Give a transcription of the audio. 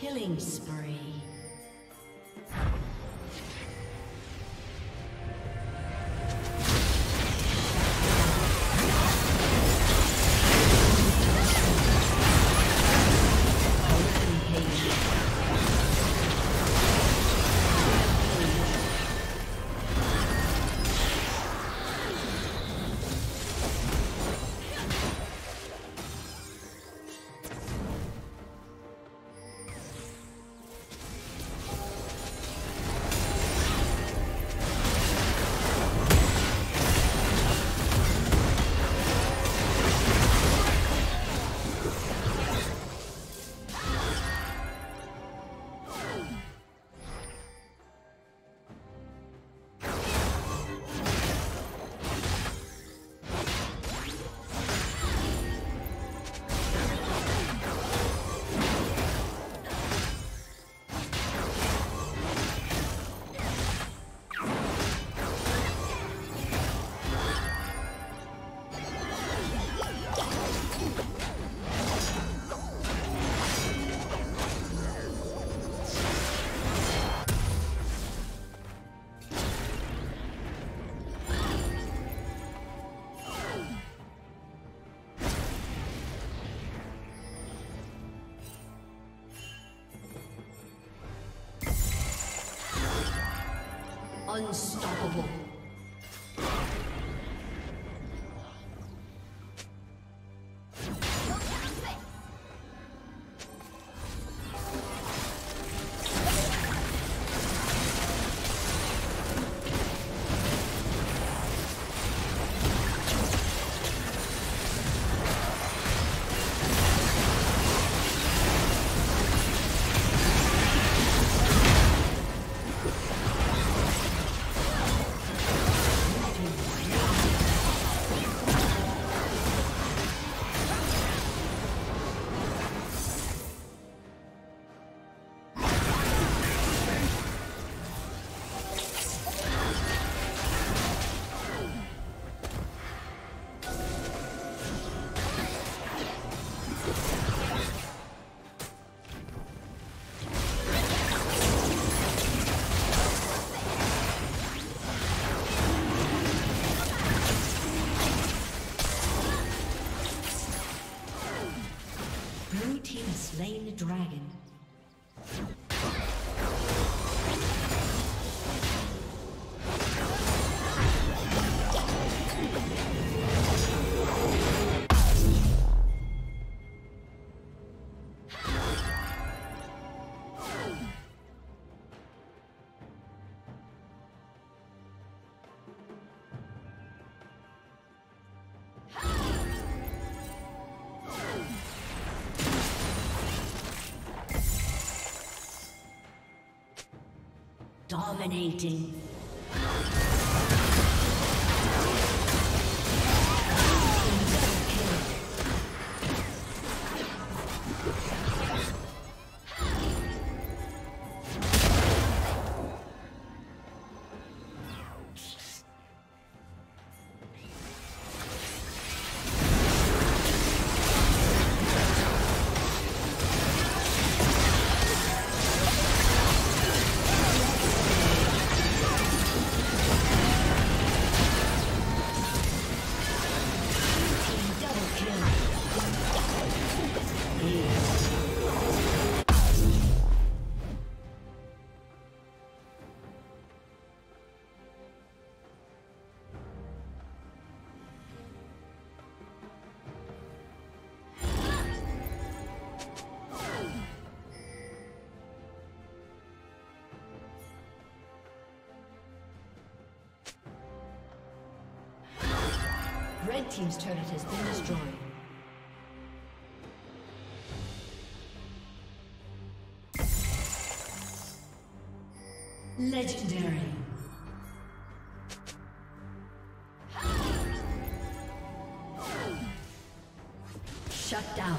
Killing spree. Unstoppable. Dragon. Dominating. Team's turret has been destroyed. Legendary. Shut down.